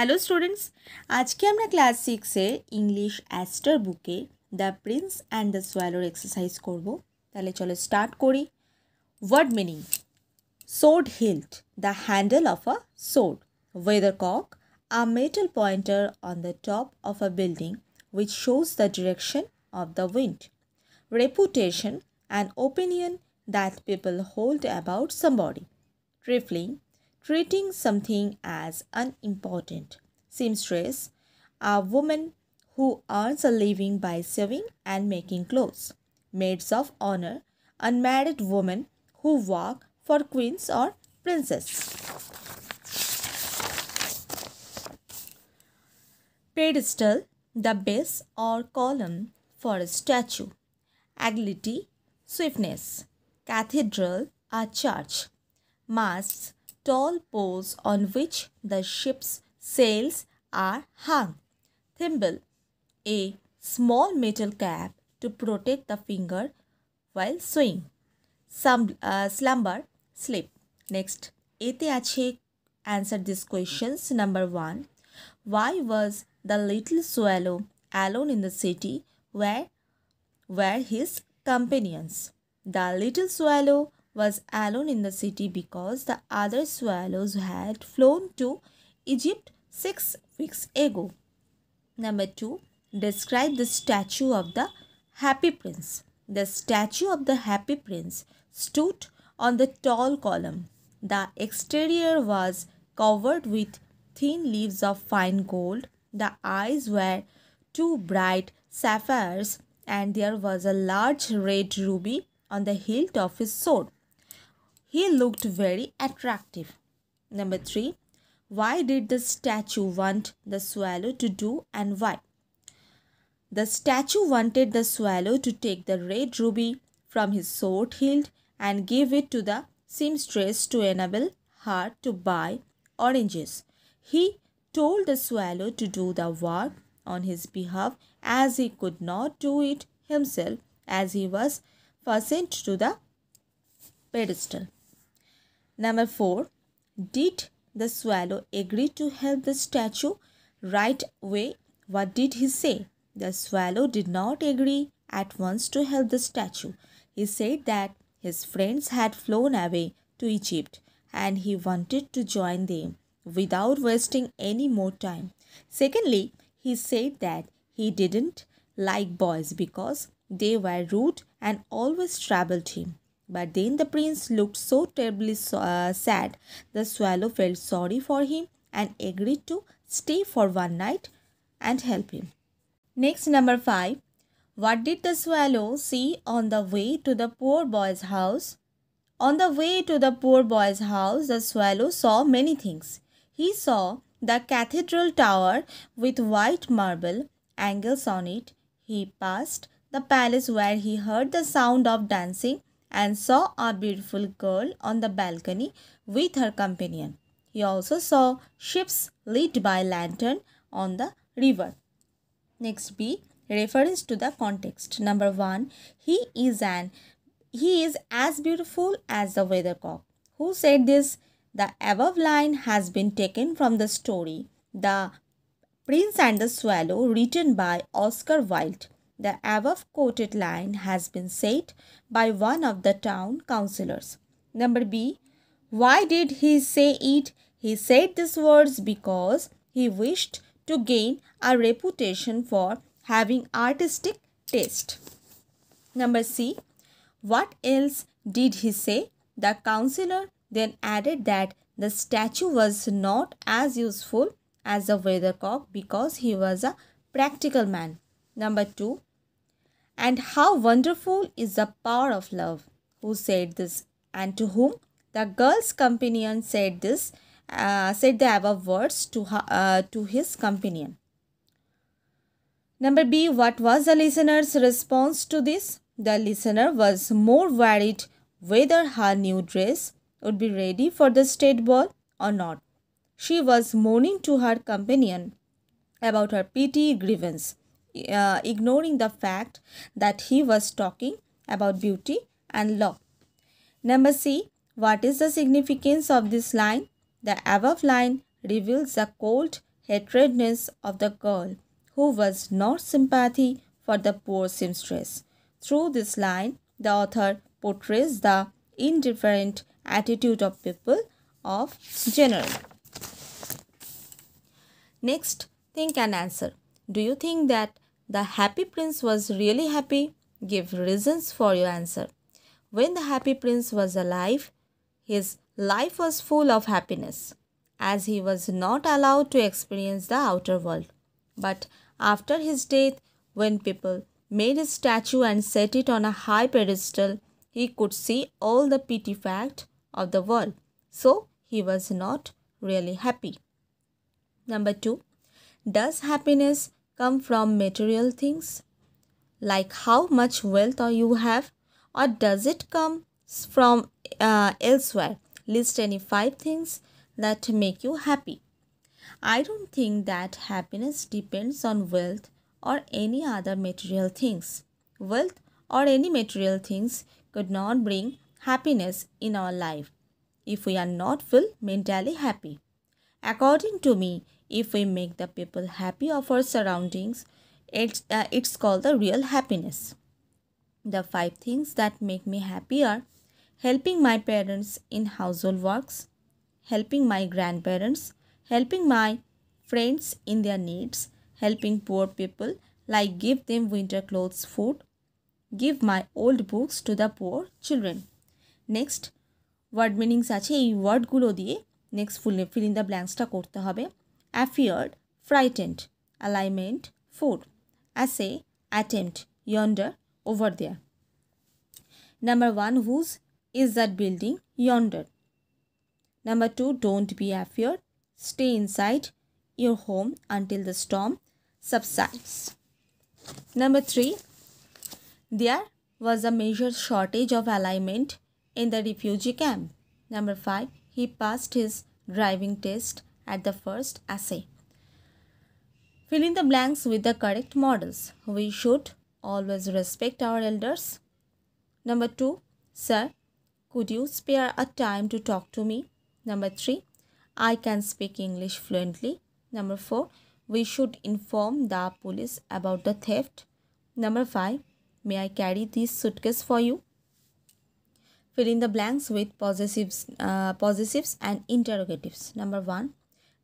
Hello students আজকে আমরা class সিক্সের ইংলিশ অ্যাস্টার বুকে দ্য প্রিন্স অ্যান্ড দ্য সোয়ালোর এক্সারসাইজ করব তাহলে চলো স্টার্ট করি word meaning sword hilt the handle of a sort weathercock a metal pointer on the top of a building which shows the direction of the wind reputation an opinion that people hold about somebody trifling treating something as unimportant. Seamstress, a woman who earns a living by sewing and making clothes. Maids of honor, unmarried women who work for queens or princes. Pedestal, the base or column for a statue. Agility, swiftness. Cathedral, a church. Masts, tall poles on which the ship's sails are hung. Thimble, a small metal cap to protect the finger while sewing. Some, uh, slumber, sleep. Next, এতে আছে answer these questions. Number one, why was the little swallow alone in the city where were his companions? The little swallow was alone in the city because the other swallows had flown to Egypt six weeks ago. Number two, describe the statue of the Happy Prince. The statue of the Happy Prince stood on the tall column. The exterior was covered with thin leaves of fine gold. The eyes were two bright sapphires, and there was a large red ruby on the hilt of his sword. He looked very attractive. Number three, why did the statue want the swallow to do and why? The statue wanted the swallow to take the red ruby from his sword hilt and give it to the seamstress to enable her to buy oranges. He told the swallow to do the work on his behalf as he could not do it himself as he was fastened to the pedestal. Number 4. Did the swallow agree to help the statue right away? What did he say? The swallow did not agree at once to help the statue. He said that his friends had flown away to Egypt and he wanted to join them without wasting any more time. Secondly, he said that he didn't like boys because they were rude and always troubled him. But then the prince looked so terribly uh, sad, the swallow felt sorry for him and agreed to stay for one night and help him. Next, number 5. What did the swallow see on the way to the poor boy's house? On the way to the poor boy's house, the swallow saw many things. He saw the cathedral tower with white marble angles on it. He passed the palace where he heard the sound of dancing and saw a beautiful girl on the balcony with her companion. He also saw ships lit by lantern on the river. Next B reference to the context. Number 1 he is an he is as beautiful as the weathercock. Who said this? The above line has been taken from the story The Prince and the Swallow written by Oscar Wilde. The above quoted line has been said by one of the town councillors. Number B. Why did he say it? He said these words because he wished to gain a reputation for having artistic taste. Number C. What else did he say? The councillor then added that the statue was not as useful as a weathercock because he was a practical man. Number 2. And how wonderful is the power of love. Who said this and to whom? The girl's companion said this, uh, said the above words to, her, uh, to his companion. Number B. What was the listener's response to this? The listener was more worried whether her new dress would be ready for the state ball or not. She was moaning to her companion about her petty grievance, uh, ignoring the fact that he was talking about beauty and love. Number C. What is the significance of this line? The above line reveals the cold hatredness of the girl who was not sympathy for the poor seamstress. Through this line, the author portrays the indifferent attitude of people of general. Next, think and answer. Do you think that the happy prince was really happy? Give reasons for your answer. When the happy prince was alive, his life was full of happiness, as he was not allowed to experience the outer world. But after his death, when people made a statue and set it on a high pedestal, he could see all the petty fact of the world. So he was not really happy. Number two, does happiness come from material things? Like how much wealth you have? Or does it come from uh, elsewhere? List any five things that make you happy. I don't think that happiness depends on wealth or any other material things. Wealth or any material things could not bring happiness in our life if we are not feel mentally happy. According to me, if we make the people happy of our surroundings, it's, uh, it's called the real happiness. The five things that make me happy are helping my parents in household works, helping my grandparents, helping my friends in their needs, helping poor people like give them winter clothes, food, give my old books to the poor children. Next word meanings আছে এই ওয়ার্ডগুলো দিয়ে Next, fill in the blanks. The ব্ল্যাঙ্কসটা করতে হবে afeard frightened aliment four assay attempt yonder over there. Number one, whose is that building yonder? Number two, don't be afraid. Stay inside your home until the storm subsides. Number three, there was a major shortage of aliment in the refugee camp. Number five, he passed his driving test at the first essay. Fill in the blanks with the correct modals. We should always respect our elders. Number two, sir, could you spare a time to talk to me? Number three, I can speak English fluently. Number four, we should inform the police about the theft. Number five, may I carry this suitcase for you? Fill in the blanks with possessives, uh, possessives and interrogatives. Number one,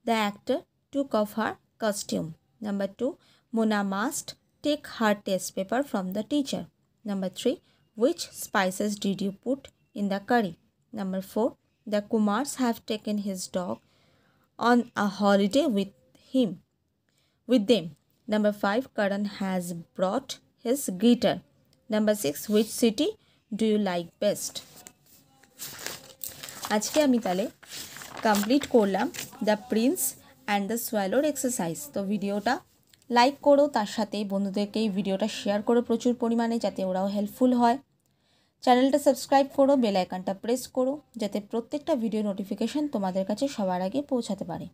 the actor took off her costume. Number two, Mona must take her test paper from the teacher. Number three, which spices did you put in the curry? Number four, the Kumars have taken his dog on a holiday with him. With them. Number five, Karan has brought his guitar. Number six, which city do you like best? আজকে আমি তাহলে complete করলাম the prince and the সোয়ালোর exercise তো ভিডিওটা like করো, তার সাথে বন্ধুদেরকে এই ভিডিওটা শেয়ার করো প্রচুর পরিমাণে, যাতে ওরাও হেল্পফুল হয়। চ্যানেলটা সাবস্ক্রাইব করো বেল আইকনটা প্রেস করো, যাতে প্রত্যেকটা ভিডিও নোটিফিকেশান তোমাদের কাছে সবার আগে পৌঁছাতে পারে।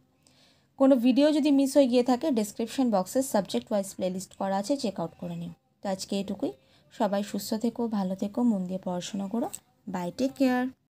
কোনো ভিডিও যদি মিস হয়ে গিয়ে থাকে ডিসক্রিপশন বক্সে সাবজেক্ট ওয়াইজ প্লেলিস্ট করা আছে চেক আউট করে নিও। তো আজকে এটুকুই। সবাই সুস্থ থেকো ভালো থেকো মন দিয়ে পড়াশোনা করো। Bye take care